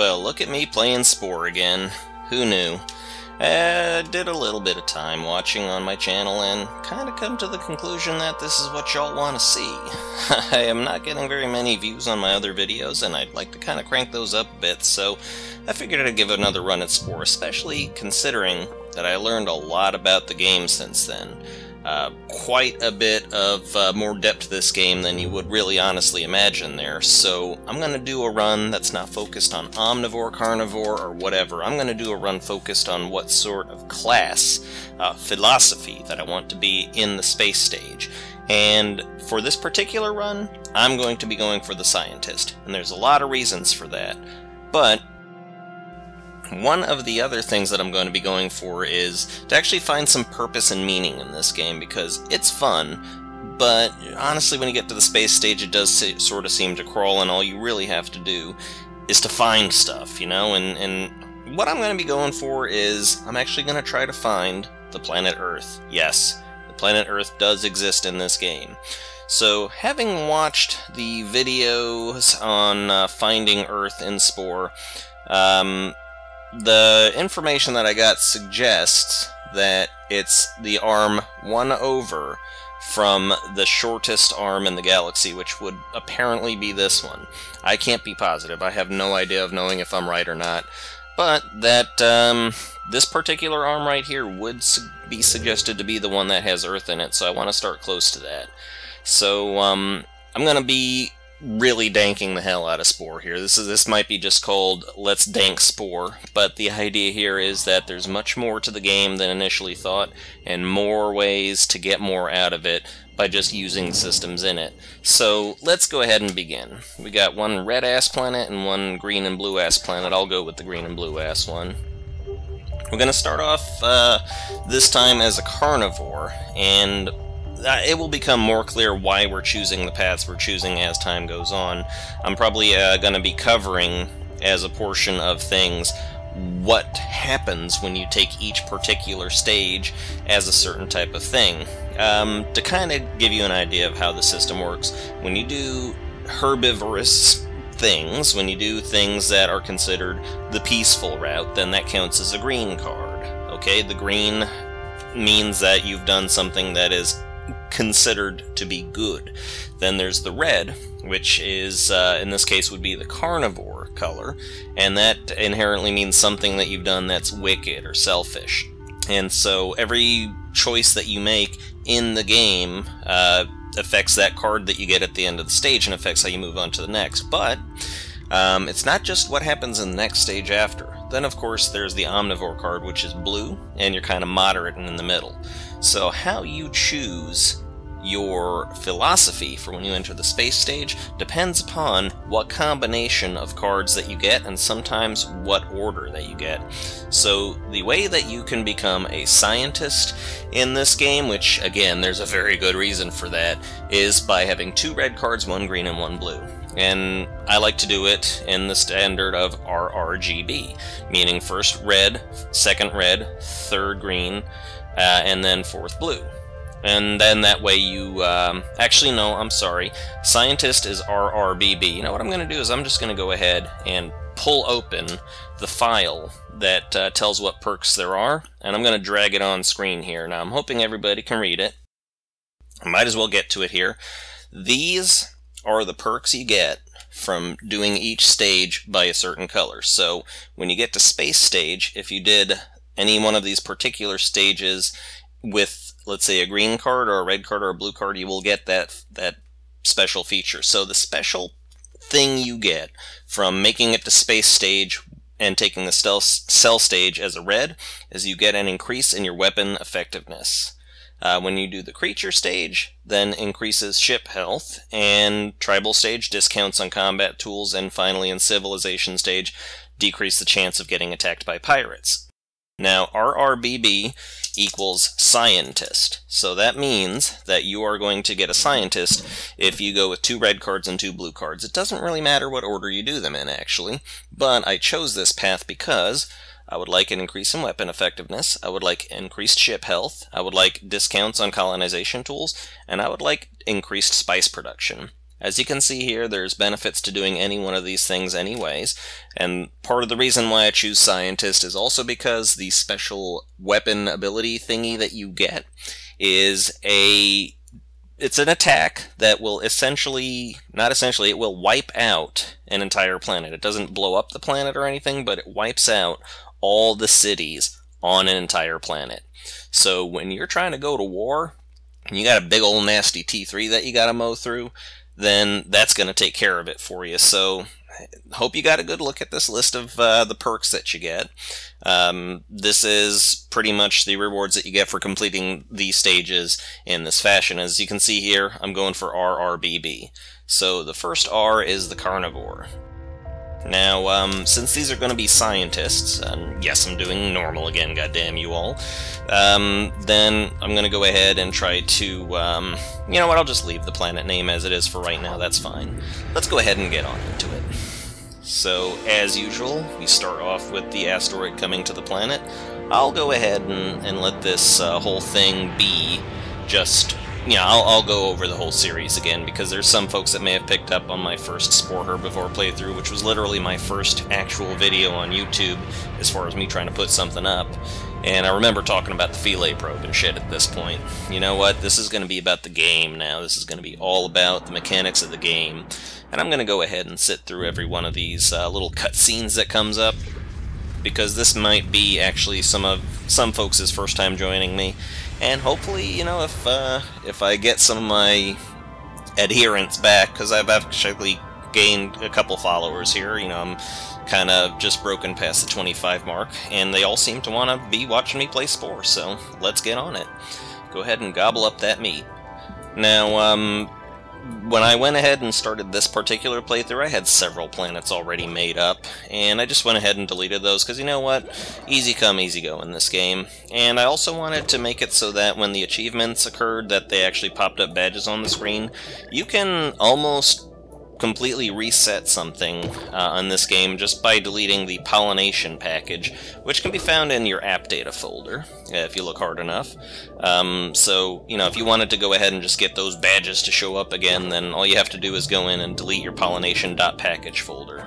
Well, look at me playing Spore again. Who knew? I did a little bit of time watching on my channel and kind of come to the conclusion that this is what y'all want to see. I am not getting very many views on my other videos and I'd like to kind of crank those up a bit, so I figured I'd give another run at Spore, especially considering that I learned a lot about the game since then. Uh, quite a bit of uh, more depth to this game than you would really honestly imagine there. So I'm going to do a run that's not focused on omnivore, carnivore, or whatever. I'm going to do a run focused on what sort of class, uh, philosophy, that I want to be in the space stage. And for this particular run, I'm going to be going for the scientist. And there's a lot of reasons for that. But one of the other things that I'm going to be going for is to actually find some purpose and meaning in this game because it's fun, but honestly when you get to the space stage it does sort of seem to crawl and all you really have to do is to find stuff, you know, and, and what I'm going to be going for is I'm actually going to try to find the planet Earth. Yes, the planet Earth does exist in this game. So, having watched the videos on uh, finding Earth in Spore, um, the information that I got suggests that it's the arm one over from the shortest arm in the galaxy, which would apparently be this one. I can't be positive. I have no idea of knowing if I'm right or not. But that um, this particular arm right here would su be suggested to be the one that has Earth in it, so I want to start close to that. So um, I'm going to be really danking the hell out of Spore here. This is this might be just called Let's Dank Spore, but the idea here is that there's much more to the game than initially thought, and more ways to get more out of it by just using systems in it. So let's go ahead and begin. We got one red ass planet and one green and blue ass planet. I'll go with the green and blue ass one. We're going to start off uh, this time as a carnivore, and uh, it will become more clear why we're choosing the paths we're choosing as time goes on. I'm probably uh, going to be covering as a portion of things what happens when you take each particular stage as a certain type of thing. Um, to kind of give you an idea of how the system works, when you do herbivorous things, when you do things that are considered the peaceful route, then that counts as a green card. Okay, the green means that you've done something that is considered to be good. Then there's the red, which is, uh, in this case, would be the carnivore color, and that inherently means something that you've done that's wicked or selfish. And so every choice that you make in the game uh, affects that card that you get at the end of the stage and affects how you move on to the next. But um, it's not just what happens in the next stage after. Then, of course, there's the Omnivore card, which is blue, and you're kind of moderate and in the middle. So how you choose your philosophy for when you enter the space stage depends upon what combination of cards that you get and sometimes what order that you get. So the way that you can become a scientist in this game, which again there's a very good reason for that, is by having two red cards, one green and one blue. And I like to do it in the standard of RRGB, meaning first red, second red, third green, uh, and then fourth blue. And then that way you, um, actually no, I'm sorry, scientist is RRBB. You know what I'm going to do is I'm just going to go ahead and pull open the file that uh, tells what perks there are, and I'm going to drag it on screen here. Now I'm hoping everybody can read it. I might as well get to it here. These are the perks you get from doing each stage by a certain color. So when you get to space stage, if you did any one of these particular stages with, let's say, a green card or a red card or a blue card, you will get that, that special feature. So the special thing you get from making it to space stage and taking the cell stage as a red is you get an increase in your weapon effectiveness. Uh, when you do the creature stage, then increases ship health, and tribal stage discounts on combat tools, and finally in civilization stage, decrease the chance of getting attacked by pirates. Now, RRBB equals scientist. So that means that you are going to get a scientist if you go with two red cards and two blue cards. It doesn't really matter what order you do them in, actually. But I chose this path because I would like an increase in weapon effectiveness, I would like increased ship health, I would like discounts on colonization tools, and I would like increased spice production. As you can see here, there's benefits to doing any one of these things anyways, and part of the reason why I choose Scientist is also because the special weapon ability thingy that you get is a it's an attack that will essentially, not essentially, it will wipe out an entire planet. It doesn't blow up the planet or anything, but it wipes out all the cities on an entire planet. So when you're trying to go to war, and you got a big old nasty T3 that you got to mow through, then that's going to take care of it for you. So hope you got a good look at this list of uh, the perks that you get. Um, this is pretty much the rewards that you get for completing these stages in this fashion. As you can see here, I'm going for RRBB. So the first R is the Carnivore. Now, um, since these are going to be scientists, and yes, I'm doing normal again, goddamn you all, um, then I'm going to go ahead and try to, um, you know what, I'll just leave the planet name as it is for right now, that's fine. Let's go ahead and get on into it. So, as usual, we start off with the asteroid coming to the planet. I'll go ahead and, and let this uh, whole thing be just yeah, I'll, I'll, go over the whole series again, because there's some folks that may have picked up on my first Spore Herbivore playthrough, which was literally my first actual video on YouTube, as far as me trying to put something up. And I remember talking about the Philae probe and shit at this point. You know what? This is going to be about the game now. This is going to be all about the mechanics of the game. And I'm going to go ahead and sit through every one of these uh, little cutscenes that comes up, because this might be actually some of some folks' first time joining me and hopefully, you know, if uh, if I get some of my adherents back, because I've actually gained a couple followers here, you know, I'm kind of just broken past the 25 mark, and they all seem to want to be watching me play Spore, so let's get on it. Go ahead and gobble up that meat. Now, um, when I went ahead and started this particular playthrough, I had several planets already made up, and I just went ahead and deleted those, because you know what? Easy come, easy go in this game. And I also wanted to make it so that when the achievements occurred, that they actually popped up badges on the screen. You can almost completely reset something uh, on this game just by deleting the pollination package, which can be found in your app data folder, if you look hard enough. Um, so, you know, if you wanted to go ahead and just get those badges to show up again, then all you have to do is go in and delete your pollination.package folder.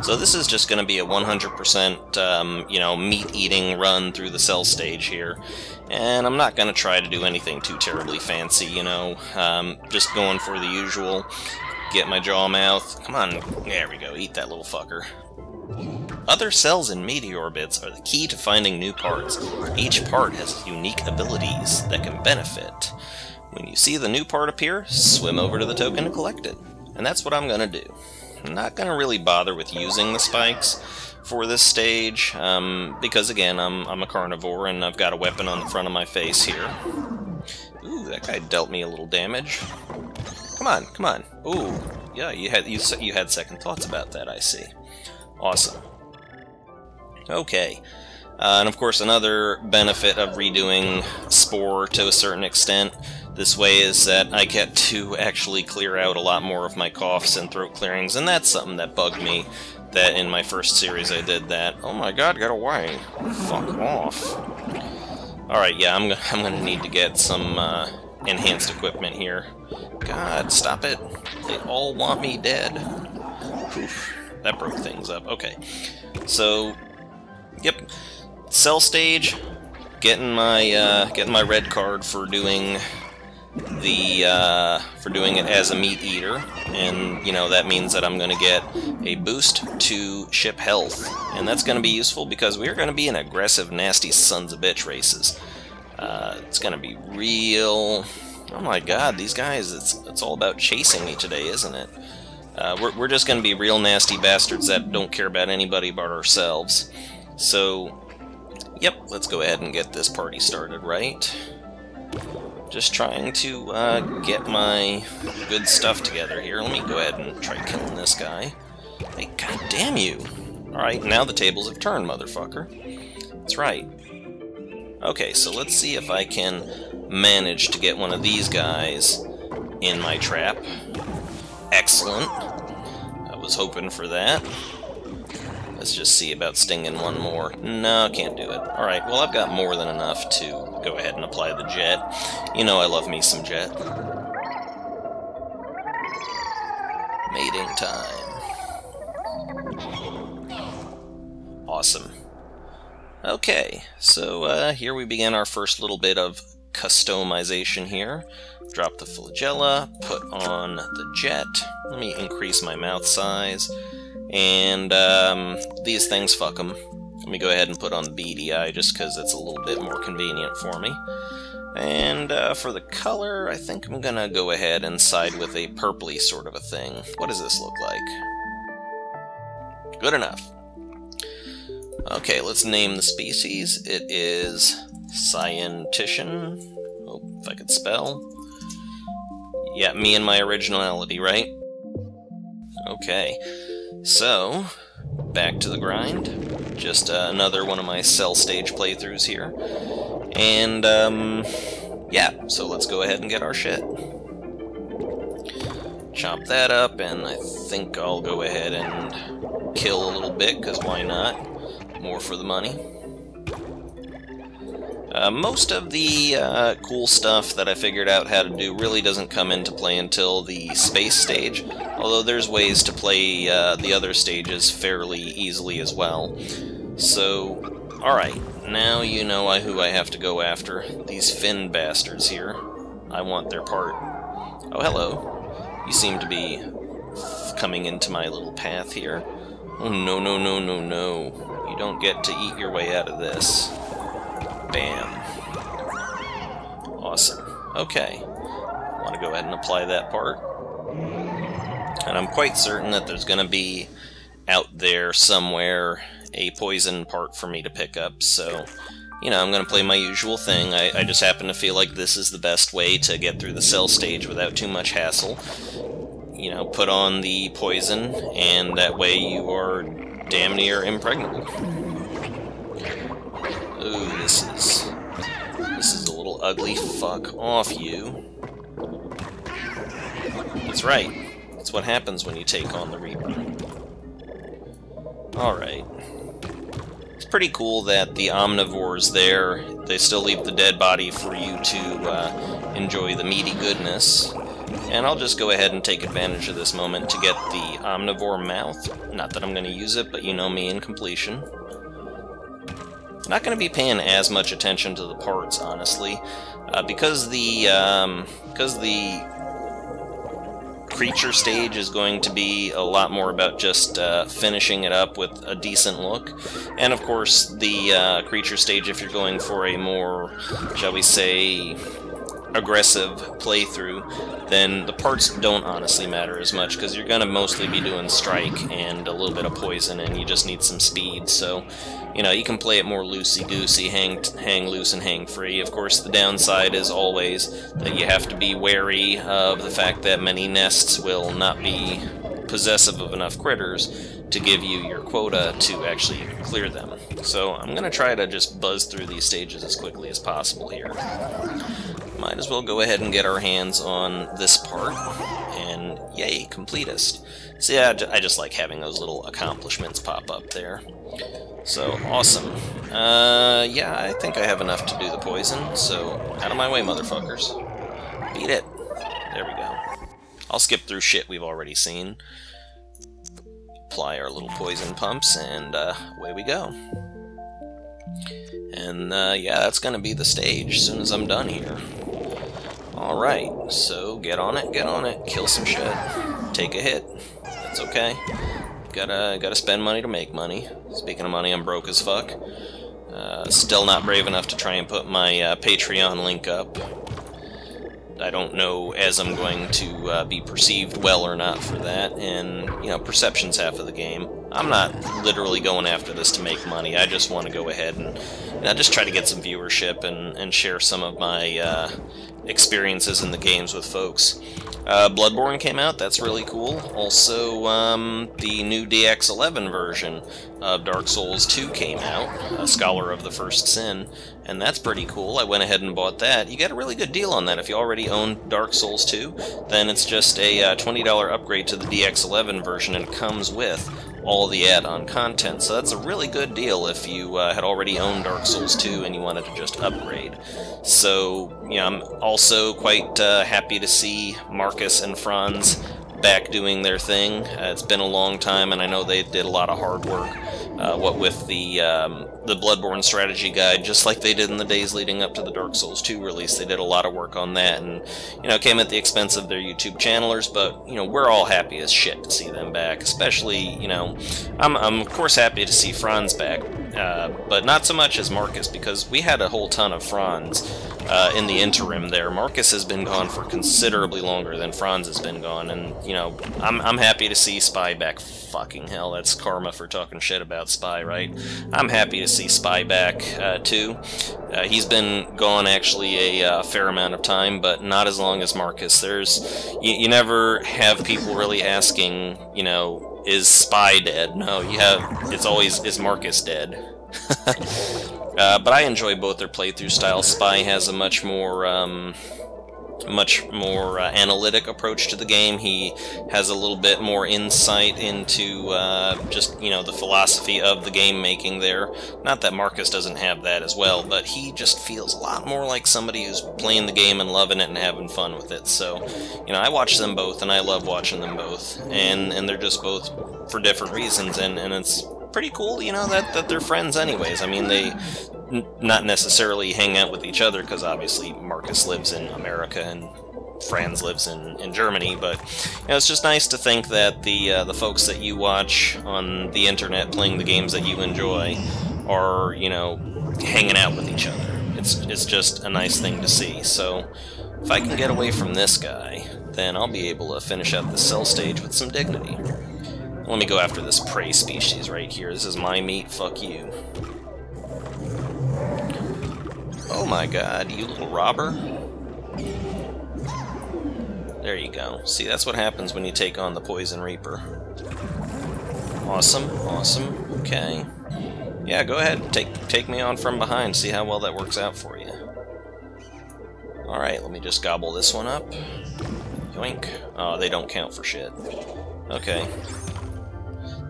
So this is just going to be a 100% um, you know, meat-eating run through the cell stage here. And I'm not going to try to do anything too terribly fancy, you know. Um, just going for the usual. Get my jaw mouth. Come on. There we go. Eat that little fucker. Other cells in meteor bits are the key to finding new parts. Each part has unique abilities that can benefit. When you see the new part appear, swim over to the token to collect it. And that's what I'm going to do. I'm not going to really bother with using the spikes for this stage, um, because again, I'm, I'm a carnivore and I've got a weapon on the front of my face here. Ooh, that guy dealt me a little damage. Come on, come on. Ooh, yeah, you had you, you had second thoughts about that, I see. Awesome. Okay. Uh, and of course, another benefit of redoing Spore to a certain extent this way is that I get to actually clear out a lot more of my coughs and throat clearings, and that's something that bugged me that in my first series I did that. Oh my god, got away. Fuck off. Alright, yeah, I'm, I'm gonna need to get some uh, enhanced equipment here. God, stop it. They all want me dead. Oof, that broke things up. Okay. So, yep. Cell stage, getting my uh, getting my red card for doing the uh, for doing it as a meat eater, and you know that means that I'm going to get a boost to ship health, and that's going to be useful because we're going to be in aggressive, nasty sons of bitch races. Uh, it's going to be real. Oh my God, these guys! It's it's all about chasing me today, isn't it? Uh, we're we're just going to be real nasty bastards that don't care about anybody but ourselves. So, yep, let's go ahead and get this party started, right? Just trying to uh, get my good stuff together here. Let me go ahead and try killing this guy. Hey, god damn you! Alright, now the tables have turned, motherfucker. That's right. Okay, so let's see if I can manage to get one of these guys in my trap. Excellent. I was hoping for that. Let's just see about stinging one more. No, can't do it. Alright, well I've got more than enough to go ahead and apply the jet. You know I love me some jet. Mating time. Awesome. Okay, so uh, here we begin our first little bit of customization here. Drop the flagella, put on the jet. Let me increase my mouth size. And um, these things, fuck them. Let me go ahead and put on eye just because it's a little bit more convenient for me. And uh, for the color, I think I'm gonna go ahead and side with a purpley sort of a thing. What does this look like? Good enough. Okay, let's name the species. It is Scientician. Hope if I could spell. Yeah, me and my originality, right? Okay, so back to the grind. Just uh, another one of my cell stage playthroughs here. And, um, yeah, so let's go ahead and get our shit. Chop that up, and I think I'll go ahead and kill a little bit, because why not? More for the money. Uh, most of the uh, cool stuff that I figured out how to do really doesn't come into play until the space stage, although there's ways to play uh, the other stages fairly easily as well. So, alright, now you know who I have to go after. These Finn bastards here. I want their part. Oh, hello. You seem to be coming into my little path here. Oh, no, no, no, no, no. You don't get to eat your way out of this. Bam. Awesome. Okay. I want to go ahead and apply that part. And I'm quite certain that there's going to be out there somewhere a poison part for me to pick up, so, you know, I'm going to play my usual thing. I, I just happen to feel like this is the best way to get through the cell stage without too much hassle. You know, put on the poison, and that way you are damn near impregnable. Ooh, this is... This is a little ugly. Fuck off, you. That's right. That's what happens when you take on the Reaper. Alright. It's pretty cool that the omnivores there, they still leave the dead body for you to uh, enjoy the meaty goodness. And I'll just go ahead and take advantage of this moment to get the omnivore mouth. Not that I'm going to use it, but you know me in completion. Not going to be paying as much attention to the parts, honestly, uh, because the um, because the creature stage is going to be a lot more about just uh, finishing it up with a decent look, and of course the uh, creature stage if you're going for a more, shall we say, aggressive playthrough, then the parts don't honestly matter as much, because you're going to mostly be doing strike and a little bit of poison, and you just need some speed, so, you know, you can play it more loosey-goosey, hang, hang loose and hang free. Of course, the downside is always that you have to be wary of the fact that many nests will not be possessive of enough critters to give you your quota to actually clear them. So I'm going to try to just buzz through these stages as quickly as possible here might as well go ahead and get our hands on this part, and yay, completist. See, I, I just like having those little accomplishments pop up there. So, awesome. Uh, yeah, I think I have enough to do the poison, so out of my way, motherfuckers. Beat it. There we go. I'll skip through shit we've already seen. Apply our little poison pumps, and uh, away we go. And uh, yeah, that's going to be the stage as soon as I'm done here. Alright, so get on it, get on it, kill some shit, take a hit. That's okay. Gotta, gotta spend money to make money. Speaking of money, I'm broke as fuck. Uh, still not brave enough to try and put my uh, Patreon link up. I don't know as I'm going to uh, be perceived well or not for that, and, you know, perception's half of the game. I'm not literally going after this to make money, I just want to go ahead and know, just try to get some viewership and, and share some of my uh, experiences in the games with folks. Uh, Bloodborne came out, that's really cool. Also, um, the new DX11 version of Dark Souls 2 came out, Scholar of the First Sin, and that's pretty cool. I went ahead and bought that. You get a really good deal on that. If you already own Dark Souls 2, then it's just a uh, $20 upgrade to the DX11 version and comes with all the add-on content. So that's a really good deal if you uh, had already owned Dark Souls 2 and you wanted to just upgrade. So, know, I'm also quite uh, happy to see Marcus and Franz back doing their thing. Uh, it's been a long time, and I know they did a lot of hard work. Uh, what with the um, the Bloodborne strategy guide, just like they did in the days leading up to the Dark Souls 2 release, they did a lot of work on that, and you know, came at the expense of their YouTube channelers. But you know, we're all happy as shit to see them back. Especially, you know, I'm I'm of course happy to see Franz back, uh, but not so much as Marcus because we had a whole ton of Franz uh, in the interim there. Marcus has been gone for considerably longer than Franz has been gone, and, you know, I'm, I'm happy to see Spy back. Fucking hell, that's karma for talking shit about Spy, right? I'm happy to see Spy back, uh, too. Uh, he's been gone, actually, a uh, fair amount of time, but not as long as Marcus. There's... You, you never have people really asking, you know, is Spy dead? No, you have... It's always, is Marcus dead? uh, but I enjoy both their playthrough styles. Spy has a much more, um, much more uh, analytic approach to the game. He has a little bit more insight into uh, just, you know, the philosophy of the game making there. Not that Marcus doesn't have that as well, but he just feels a lot more like somebody who's playing the game and loving it and having fun with it. So, you know, I watch them both, and I love watching them both. And, and they're just both for different reasons, and, and it's pretty cool, you know, that, that they're friends anyways. I mean, they not necessarily hang out with each other, because obviously Marcus lives in America and Franz lives in, in Germany, but you know, it's just nice to think that the uh, the folks that you watch on the internet playing the games that you enjoy are, you know, hanging out with each other. It's, it's just a nice thing to see. So, if I can get away from this guy, then I'll be able to finish up the cell stage with some dignity. Let me go after this prey species right here. This is my meat, fuck you. Oh my god, you little robber. There you go. See, that's what happens when you take on the Poison Reaper. Awesome, awesome, okay. Yeah, go ahead, take take me on from behind, see how well that works out for you. Alright, let me just gobble this one up. Yoink. Oh, they don't count for shit. Okay.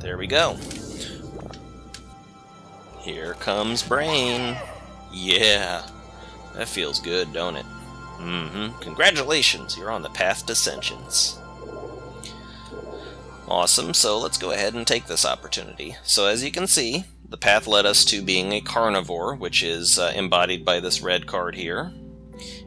There we go. Here comes Brain. Yeah. That feels good, don't it? Mm-hmm. Congratulations, you're on the path to sentience. Awesome, so let's go ahead and take this opportunity. So as you can see, the path led us to being a carnivore, which is uh, embodied by this red card here.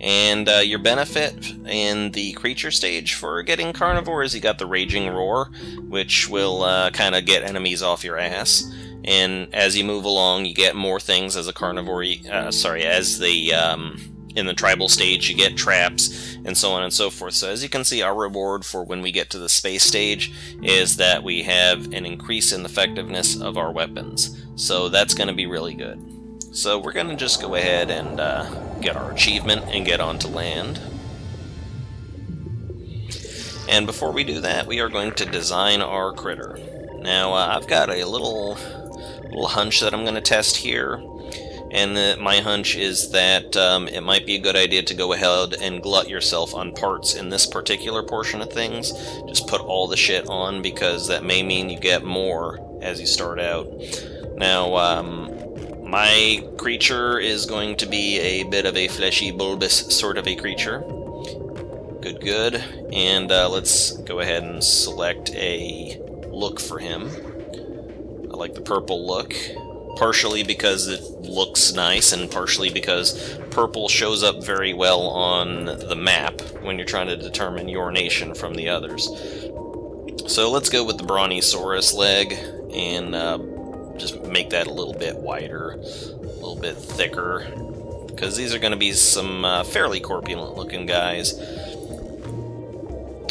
And uh, your benefit in the creature stage for getting carnivore is you got the Raging Roar, which will uh, kind of get enemies off your ass. And as you move along, you get more things as a carnivore. Uh, sorry, as the um, in the tribal stage, you get traps and so on and so forth. So as you can see, our reward for when we get to the space stage is that we have an increase in the effectiveness of our weapons. So that's going to be really good. So we're going to just go ahead and uh, get our achievement and get onto land. And before we do that, we are going to design our critter. Now, uh, I've got a little, little hunch that I'm going to test here. And the, my hunch is that um, it might be a good idea to go ahead and glut yourself on parts in this particular portion of things. Just put all the shit on because that may mean you get more as you start out. Now, um, my creature is going to be a bit of a fleshy, bulbous sort of a creature. Good, good. And uh, let's go ahead and select a look for him. I like the purple look, partially because it looks nice, and partially because purple shows up very well on the map when you're trying to determine your nation from the others. So let's go with the Brontosaurus leg, and uh, just make that a little bit wider, a little bit thicker, because these are going to be some uh, fairly corpulent looking guys.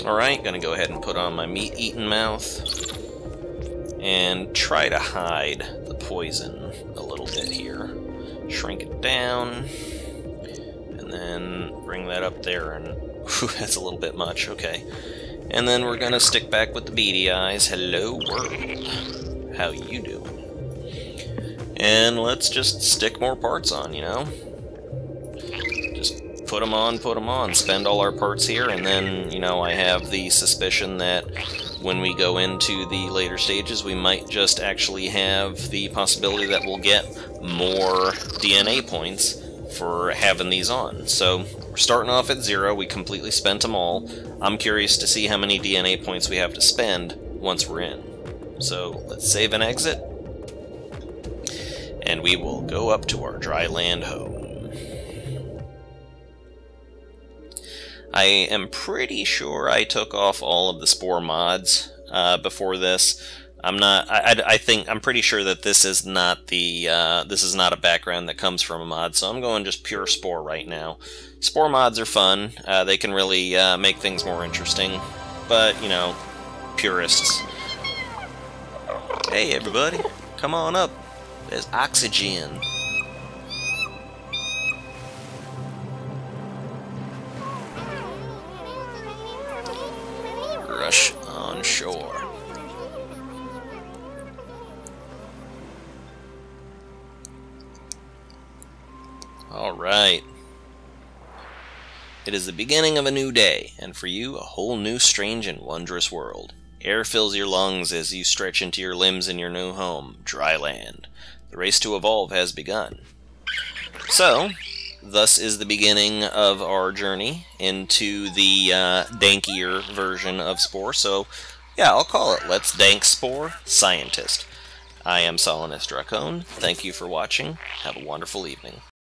Alright, gonna go ahead and put on my meat-eating mouth, and try to hide the poison a little bit here. Shrink it down, and then bring that up there, and whew, that's a little bit much, okay. And then we're gonna stick back with the beady eyes. Hello, world. How you doing? And let's just stick more parts on, you know? Just put them on, put them on, spend all our parts here, and then, you know, I have the suspicion that when we go into the later stages, we might just actually have the possibility that we'll get more DNA points for having these on. So We're starting off at zero. We completely spent them all. I'm curious to see how many DNA points we have to spend once we're in. So let's save and exit. And we will go up to our dry land home. I am pretty sure I took off all of the spore mods uh, before this. I'm not. I, I, think I'm pretty sure that this is not the. Uh, this is not a background that comes from a mod. So I'm going just pure spore right now. Spore mods are fun. Uh, they can really uh, make things more interesting. But you know, purists. Hey everybody, come on up. There's oxygen. Rush on shore. Alright. It is the beginning of a new day, and for you, a whole new strange and wondrous world. Air fills your lungs as you stretch into your limbs in your new home, dry land. The race to evolve has begun. So, thus is the beginning of our journey into the uh, dankier version of Spore. So, yeah, I'll call it Let's Dank Spore Scientist. I am Solanus Dracon. Thank you for watching. Have a wonderful evening.